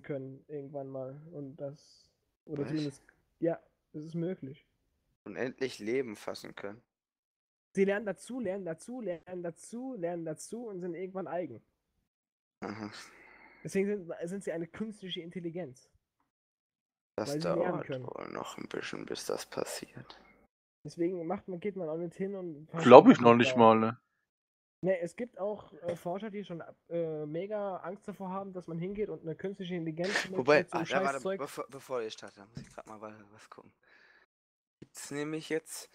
können irgendwann mal. Und das. Oder Was? zumindest. Ja, es ist möglich. Unendlich Leben fassen können. Sie lernen dazu, lernen dazu, lernen dazu, lernen dazu und sind irgendwann eigen. Aha. Deswegen sind, sind sie eine künstliche Intelligenz. Das dauert wohl noch ein bisschen, bis das passiert. Deswegen macht man, geht man auch nicht hin und. Glaube ich noch nicht da- mal, ne? Ne, es gibt auch äh, Forscher, die schon äh, mega Angst davor haben, dass man hingeht und eine künstliche Intelligenz mit, Wobei, so ah, ja, warte, bevor, bevor ihr startet, da muss ich gerade mal wa- was gucken. Gibt's nämlich jetzt.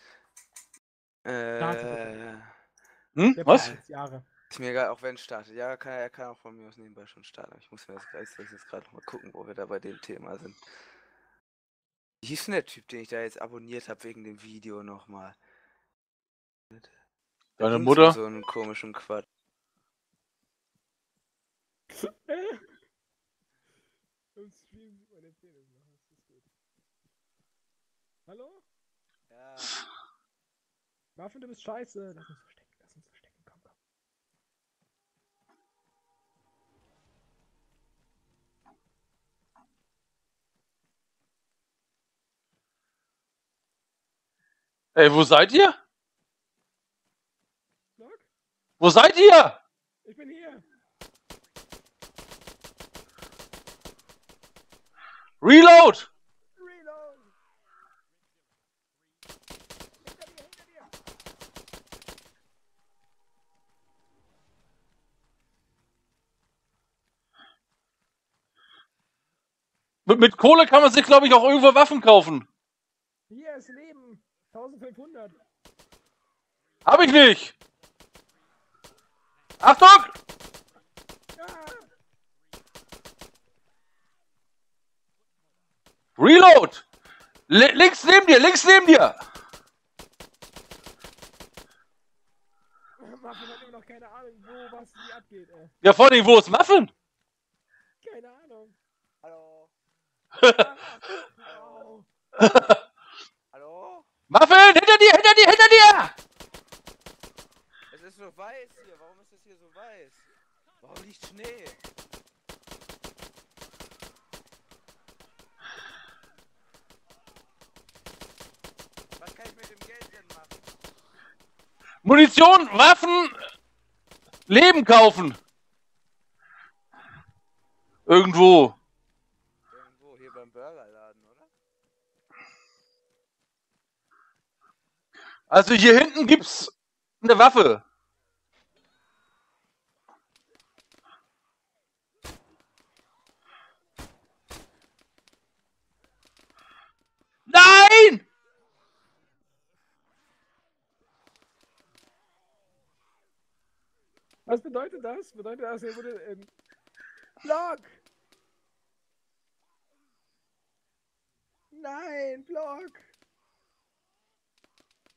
Äh, Starte Hm? Was? Jahre. ist mir egal, auch wenn es startet. Ja, kann, er kann auch von mir aus nebenbei schon starten. aber Ich muss mir das gleich jetzt gerade noch mal gucken, wo wir da bei dem Thema sind. Wie hieß denn der Typ, den ich da jetzt abonniert habe wegen dem Video nochmal? Deine Mutter? So einen komischen Quatsch. Im Stream sieht man den Penis noch, das ist gut. Hallo? Ja. Waffen, du bist scheiße. Lass uns verstecken, lass uns verstecken, komm, komm. Ey, wo seid ihr? Wo seid ihr? ich bin hier. Reload! Reload! Hinter dir, hinter dir! Mit, mit Kohle kann man sich, glaube ich, auch irgendwo Waffen kaufen. Hier ist Leben. 1500. Hab ich nicht! Achtung! Reload! Li links neben dir, links neben dir! Muffin hat immer noch keine Ahnung, wo was wie abgeht, ey. Ja, vor allem, wo ist Muffin? Keine Ahnung. Hallo? Au. Hallo? Muffin, hinter dir, hinter dir, hinter dir! So weiß hier. Warum ist es hier so weiß? Warum liegt Schnee? Was kann ich mit dem Geld denn machen? Munition, Waffen, Leben kaufen. Irgendwo. Irgendwo hier beim Burgerladen, oder? Also hier hinten gibt's eine Waffe. Nein! Was bedeutet das? Bedeutet das, er wurde in. Block! Nein, Block!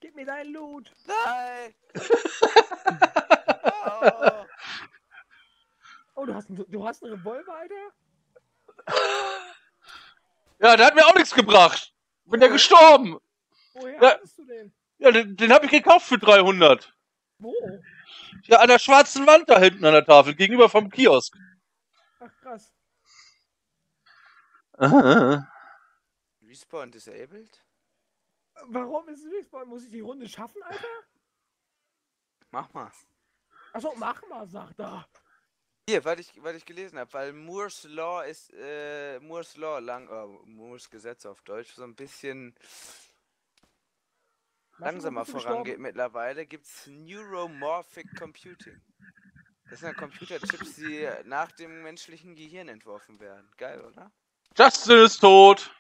Gib mir deinen Loot! Nein! oh, Oh, du hast, einen- du hast einen Revolver, Alter? Ja, der hat mir auch nichts gebracht. Bin ja gestorben. Woher Ja. hattest du den? Ja, den, den habe ich gekauft für 300. Wo? Ja, an der schwarzen Wand da hinten an der Tafel, gegenüber vom Kiosk. Ach, krass. Respawn disabled? Warum ist es Respawn? Muss ich die Runde schaffen, Alter? Mach mal. Achso, mach mal, sagt er. Hier, weil ich, weil ich gelesen habe, weil Moore's Law ist, äh, Moore's Law lang, äh, Moore's Gesetz auf Deutsch, so ein bisschen langsamer vorangeht mittlerweile, gibt's Neuromorphic Computing. Das sind ja Computerchips, die nach dem menschlichen Gehirn entworfen werden. Geil, oder? Justin ist tot.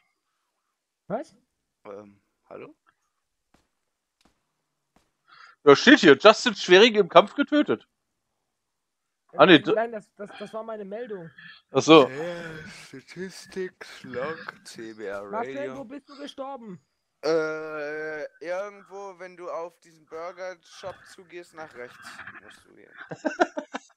Was? Ähm, hallo? Ja, steht hier. Justin Schwerig im Kampf getötet. Ah, nee, Nein, das, das, das war meine Meldung. Achso. Statistics Log, CBR Marcel, wo Radio. bist du gestorben? Äh, irgendwo, wenn du auf diesen Burger Shop zugehst, nach rechts musst du gehen.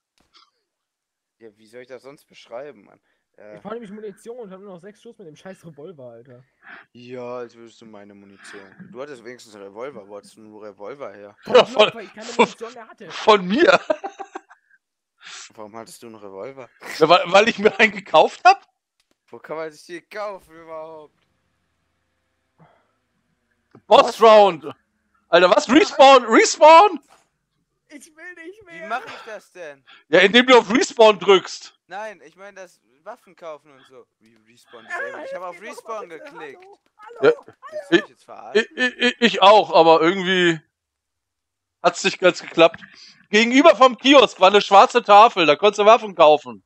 ja, wie soll ich das sonst beschreiben, Mann? Äh, Ich brauche nämlich Munition und habe nur noch sechs Schuss mit dem scheiß Revolver, Alter. ja, als würdest du meine Munition. Du hattest wenigstens einen Revolver, wo hattest du nur Revolver her? Von Ja, Block, voll- weil ich keine Munition mehr hatte. Von mir. Warum hattest du einen Revolver? Ja, weil, weil ich mir einen gekauft hab? Wo kann man sich die kaufen überhaupt? Boss Round! Alter, was? Respawn? Respawn? Ich will nicht Wie mehr. mache ich das denn? Ja, indem du auf Respawn drückst. Nein, ich meine das Waffen kaufen und so. Re Respawn Ja, disabled. Ich habe auf Respawn geklickt. Hallo, Ja. hallo. Jetzt verarschen? Ich, ich, ich auch, aber irgendwie hat's nicht ganz geklappt. Gegenüber vom Kiosk war eine schwarze Tafel, da konntest du Waffen kaufen.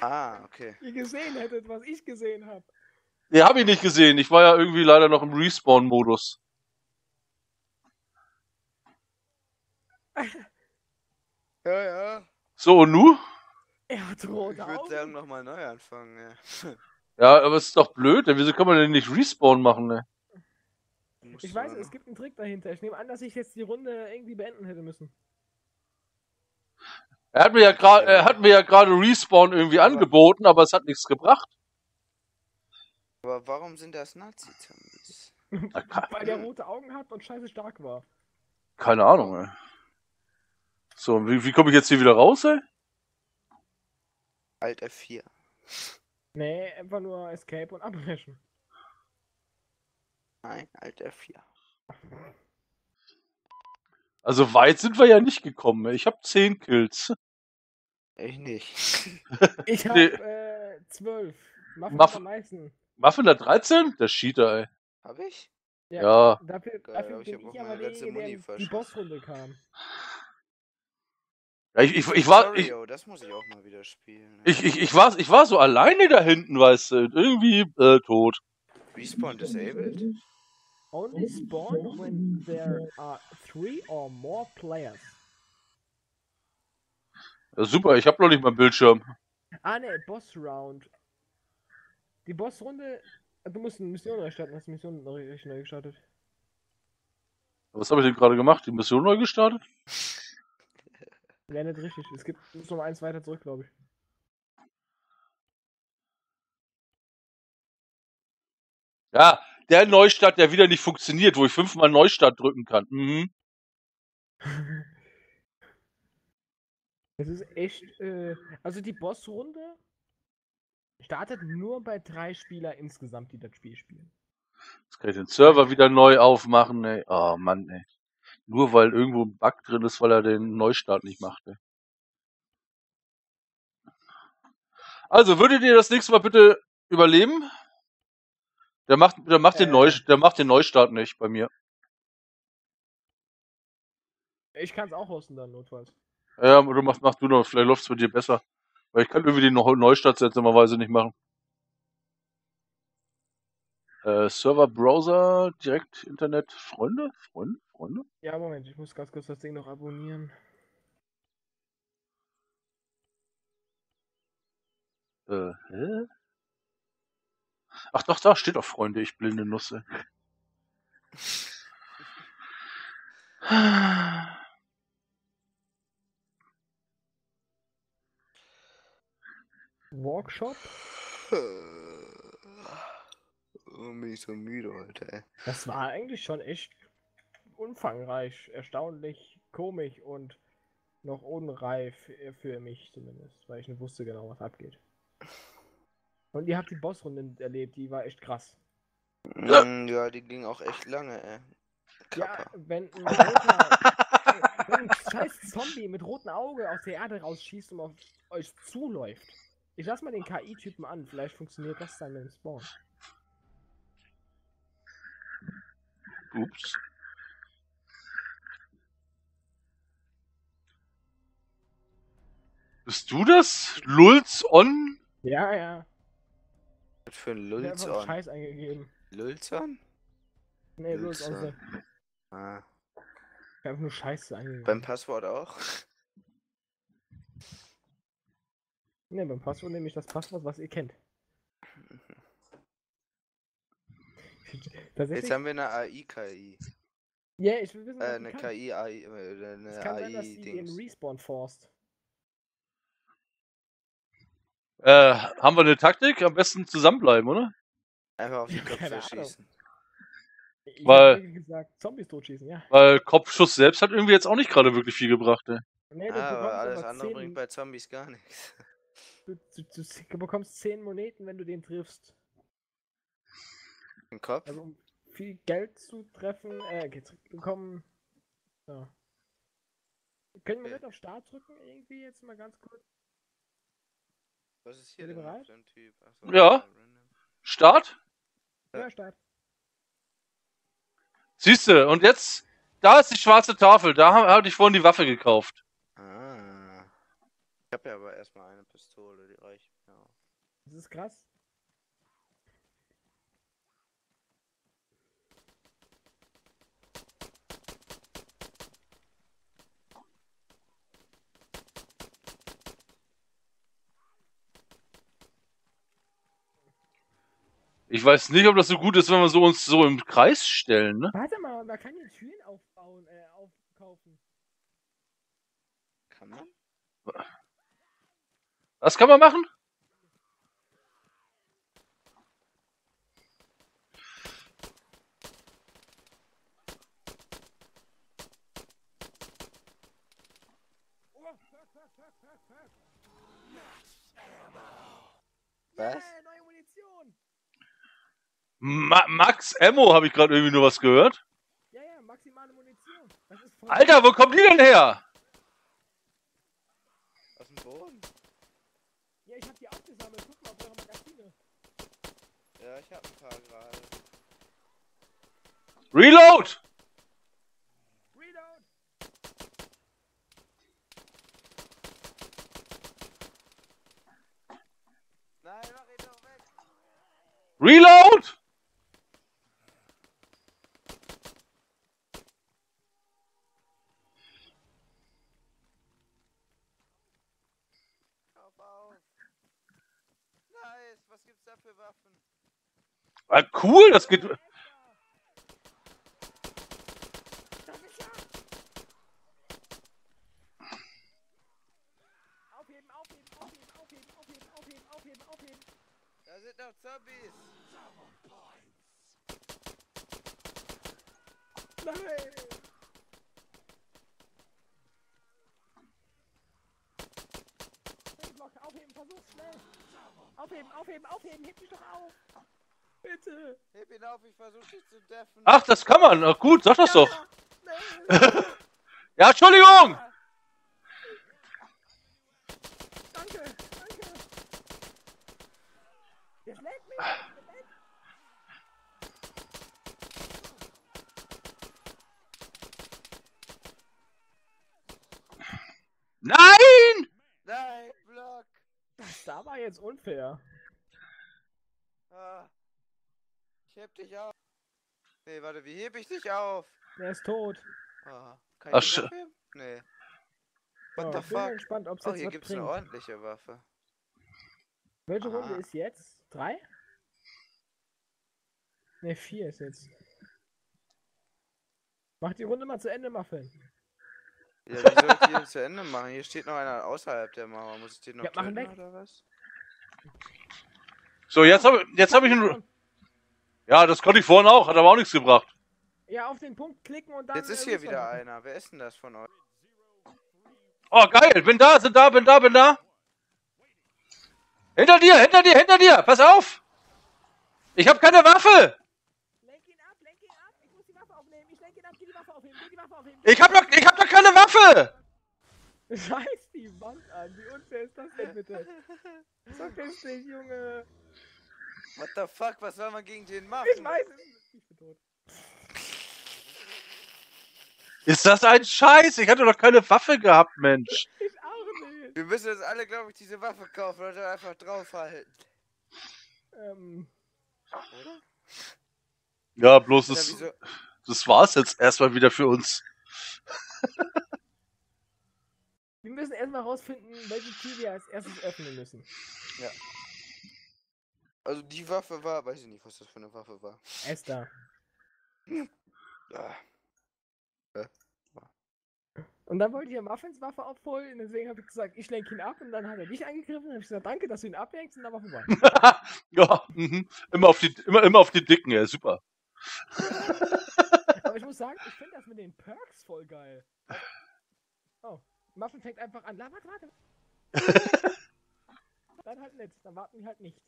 Ah, okay. Ihr gesehen hättet, was ich gesehen habe. Die habe ich nicht gesehen. Ich war ja irgendwie leider noch im Respawn-Modus. Ja, ja. So, und nu? Er hat Ich würde sagen, nochmal neu anfangen, ja. Ja, aber es ist doch blöd. denn Wieso kann man denn nicht Respawn machen, ne? Ich weiß, es gibt einen Trick dahinter. Ich nehme an, dass ich jetzt die Runde irgendwie beenden hätte müssen. Er hat mir ja gerade, er hat mir ja gerade Respawn irgendwie angeboten, aber es hat nichts gebracht. Aber warum sind das Nazi-Zombies? Weil der rote Augen hat und scheiße stark war. Keine Ahnung, ey. So, wie, wie komme ich jetzt hier wieder raus, ey? Alt F4. Nee, einfach nur Escape und abbrechen. Nein, Alt F4. Also weit sind wir ja nicht gekommen. ey. Ich habe 10 Kills. Ich nicht. Ich hab Nee. äh, zwölf. Muffin Muff- hat am meisten. Muffin der 13? Der Cheater, ey. Hab ich? Ja. Dafür, Geil, dafür ich bin hab auch ich aber derjenige, Muni der die. Bossrunde kam. ja ich, ich, ich, war, ich, Mario, das muss ich auch mal wieder spielen. ich, ich, ich, war, ich war so alleine da hinten, weißt du. Irgendwie äh, tot. Respawn disabled? Only spawn when there are three or more players. Ja, super, ich habe noch nicht mal einen Bildschirm. Ah ne, Boss Round. Die Bossrunde. Du musst eine Mission neu starten. Hast du die Mission neu, richtig neu gestartet? Was habe ich denn gerade gemacht? Die Mission neu gestartet? Ja, nicht richtig. Es gibt musst noch eins weiter zurück, glaube ich. Ja, der Neustart, der wieder nicht funktioniert, wo ich fünfmal Neustart drücken kann. Mhm. Es ist echt. Äh, also die Bossrunde startet nur bei drei Spieler insgesamt, die das Spiel spielen. Jetzt kann ich den Server wieder neu aufmachen, ey. Oh Mann, ey. Nur weil irgendwo ein Bug drin ist, weil er den Neustart nicht macht, ey. Also, würdet ihr das nächste Mal bitte überleben? Der macht, der macht den Äh. Neu, der macht den Neustart nicht bei mir. Ich kann es auch hosten dann, notfalls. Ja, oder mach, mach du noch, vielleicht läuft's bei dir besser. Weil ich kann irgendwie Neu- Neustart seltsamerweise nicht machen. Äh, Server, Browser, direkt Internet, Freunde? Freunde? Freunde? Ja, Moment, ich muss ganz kurz das Ding noch abonnieren. Äh, hä? Ach doch, da steht auch Freunde, ich blinde Nusse. Workshop? Oh, bin ich so müde heute, ey. Das war eigentlich schon echt umfangreich, erstaunlich komisch und noch unreif für mich zumindest, weil ich nicht wusste genau, was abgeht. Und ihr habt die Bossrunde erlebt, die war echt krass. Ja. Mm, Ja, die ging auch echt lange, ey. Ja, Kappa. wenn ein, roter, wenn ein scheiß Zombie mit rotem Auge aus der Erde rausschießt und auf euch zuläuft. Ich lass mal den KI-Typen an, vielleicht funktioniert das dann mit dem Spawn. Ups. Bist du das? Lulz on? Ja, ja. Was für ein Ich hab einfach Lulzon? Scheiß eingegeben. Lulzon? Nee, bloß Lulzon. außer. Ah. Ich hab einfach nur Scheiße eingegeben. Beim Passwort auch? Ne, beim Passwort nehme ich das Passwort, was ihr kennt. Jetzt haben wir eine AI-KI. Ja, ich will wissen, Äh, was eine die kann. KI, AI, äh, eine Es kann sein, dass sie den. Respawn forst. Äh, haben wir eine Taktik? Am besten zusammenbleiben, oder? Einfach auf die Köpfe schießen. Ich Weil- gesagt, Zombies totschießen, ja. Weil Kopfschuss selbst hat irgendwie jetzt auch nicht gerade wirklich viel gebracht, ne? Nee, Ah, aber alles andere 10 bringt bei Zombies gar nichts. Du, du, du bekommst 10 Moneten, wenn du den triffst. Im Kopf? Also um viel Geld zu treffen, äh, bekommen. Ja. Können wir Okay. nicht auf Start drücken, irgendwie jetzt mal ganz kurz? Was ist hier denn bereit? für ein Typ? So, Ja. Start? Ja. Ja, Start. Siehste, und jetzt, da ist die schwarze Tafel. Da habe hab ich vorhin die Waffe gekauft. Ich habe ja aber erstmal eine Pistole, die reicht. Ja. Das ist krass. Ich weiß nicht, ob das so gut ist, wenn wir so uns so im Kreis stellen, ne? Warte mal, man kann hier Türen aufbauen, äh, aufkaufen. Kann man? Was kann man machen? Was? Ma Max Ammo habe ich gerade irgendwie nur was gehört. Ja, ja, maximale Munition. Alter, wo kommen die denn her? Aus dem Boden? Ja, ich hab ein paar gerade. Reload! Reload! Nein, mach ihn doch weg! Reload! Kauf auf! Nice, was gibt's da für Waffen? Ah, cool, das geht. Aufheben, aufheben, aufheben, aufheben, aufheben, aufheben, aufheben, aufheben. Da sind noch Zombies! Nein! Block, aufheben, versuch's schnell! Aufheben, aufheben, aufheben, heb dich doch auf! Bitte! Heb ihn auf, ich versuch dich zu deffen. Ach, das kann man. Ach, gut, sag das doch. Nein. Ja, Entschuldigung! Danke, danke! Jetzt lädt mich! Nein! Nein, Block! Das da war jetzt unfair. Ah. Ich heb dich auf. Nee, warte, wie heb ich dich auf? Der ist tot. Ah, kann Ach, ich aufheben? Nee. What the ich bin fuck? gespannt, ob es Oh, jetzt hier was gibt's eine bringt. ordentliche Waffe. Welche Runde Ah. ist jetzt? Drei? Ne, vier ist jetzt. Mach die Runde mal zu Ende, Muffin. Ja, wie soll ich die jetzt zu Ende machen? Hier steht noch einer außerhalb der Mauer. Muss ich den noch Ja, töten weg. oder was? So, jetzt habe jetzt hab ich einen. Ja, das konnte ich vorhin auch, hat aber auch nichts gebracht. Ja, auf den Punkt klicken und dann. Jetzt ist äh, hier wieder einer. Wer ist denn das von euch? Oh, geil, bin da, sind da, bin da, bin da. Hinter dir, hinter dir, hinter dir, pass auf! Ich habe keine Waffe! Lenk ihn ab, lenk ihn ab. Ich muss die Waffe aufnehmen. Ich lenk ihn ab, geh die Waffe aufheben, geh die Waffe aufheben. Ich hab doch, ich hab doch keine Waffe! Scheiß die Wand an. Wie unfair ist das denn bitte? Sag das nicht, Junge. What the fuck? Was soll man gegen den machen? Ich weiß es. Ich bin tot. Ist das ein Scheiß? Ich hatte doch keine Waffe gehabt, Mensch. Ich auch nicht. Wir müssen uns alle, glaube ich, diese Waffe kaufen und dann einfach draufhalten. Ähm, Oder? Ja, bloß Ja, das, das war's jetzt erstmal wieder für uns. wir müssen erstmal rausfinden, welche Tür wir als erstes öffnen müssen. Also die Waffe war, weiß ich nicht, was das für eine Waffe war. Esther. Ah, Und dann wollte ich ja Muffins Waffe aufholen, deswegen habe ich gesagt, ich lenke ihn ab und dann hat er dich angegriffen und habe ich gesagt, danke, dass du ihn ablenkst und dann war vorbei. ja, mhm. immer auf die, immer, immer auf die Dicken, ja, super. Aber ich muss sagen, ich finde das mit den Perks voll geil. Oh, Muffin fängt einfach an. La, warte, warte. dann halt nicht. Dann warten die halt nicht.